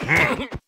Mm-hmm.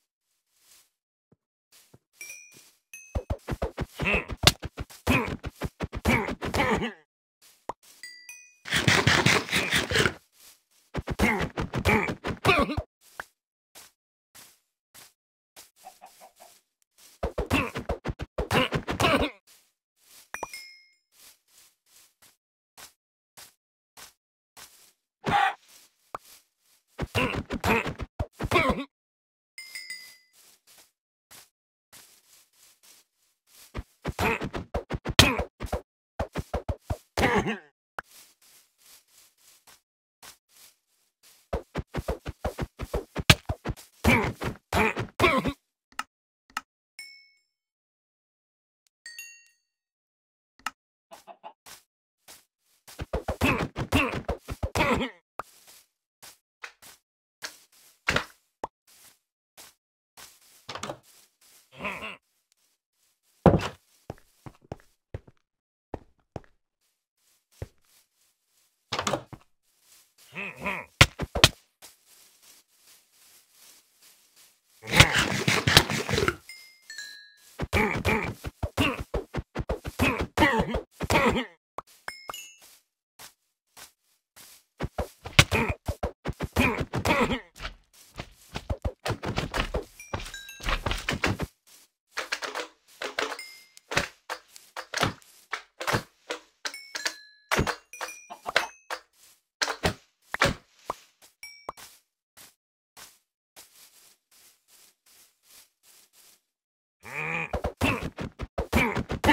Arf!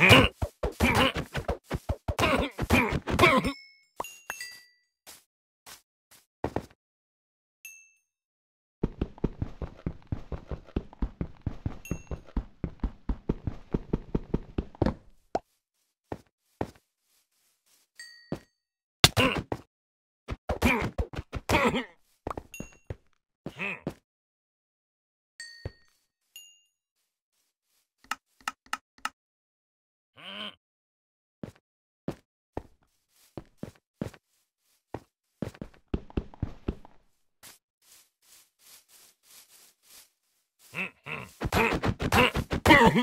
Mm. Mm-hmm.